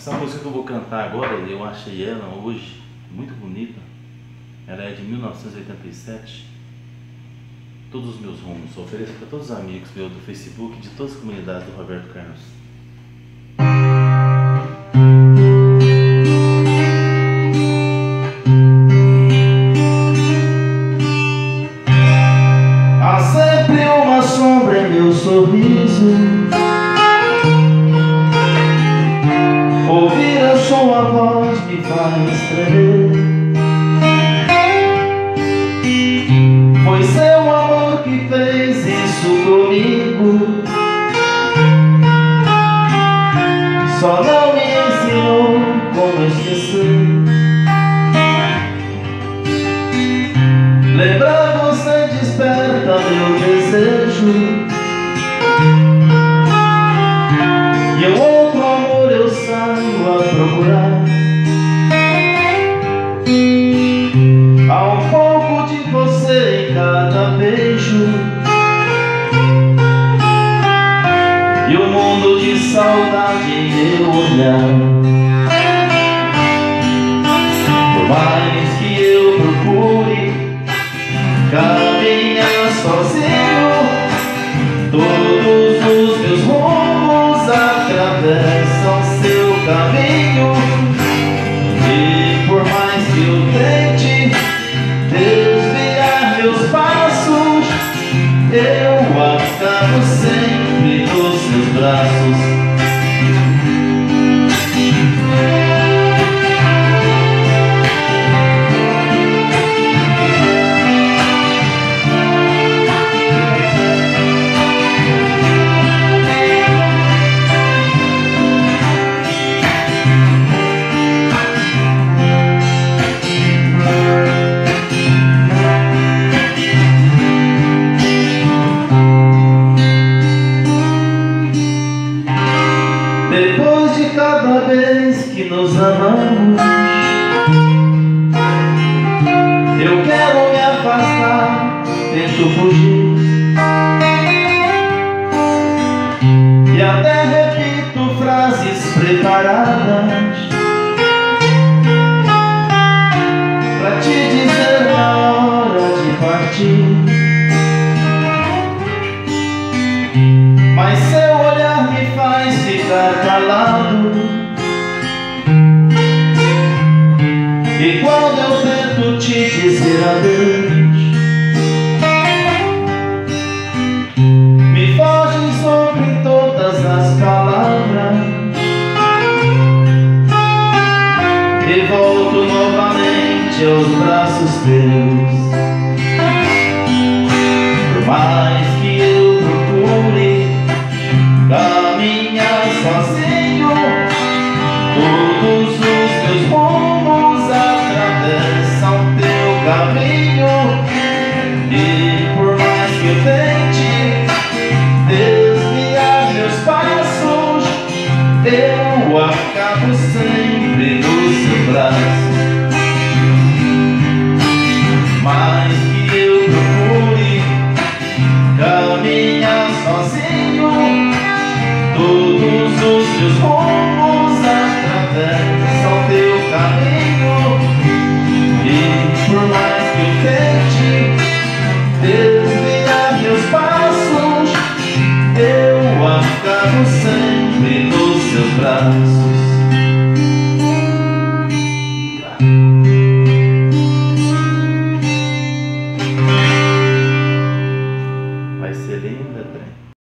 Essa música que eu vou cantar agora, eu achei ela hoje muito bonita. Ela é de 1987. Todos os meus rumos. Ofereço para todos os amigos meus do Facebook de todas as comunidades do Roberto Carlos. Há sempre uma sombra em meu sorriso voz me faz tremer. Foi seu amor que fez isso comigo. Só não me ensinou como esquecer E um mundo de saudade em olhar braços Depois de cada vez que nos amamos Eu quero me afastar, tento fugir. E até repito frases preparadas Pra te dizer na hora de partir E quando eu tento te dizer adeus Me fogem sobre todas as palavras. E volto novamente aos braços teus Todos os meus rumos atravessam teu caminho. E por mais que eu tente desviar meus passos. Eu acabo sempre nos seus braços. Mais que eu procure caminhar sozinho Todos os teus rumos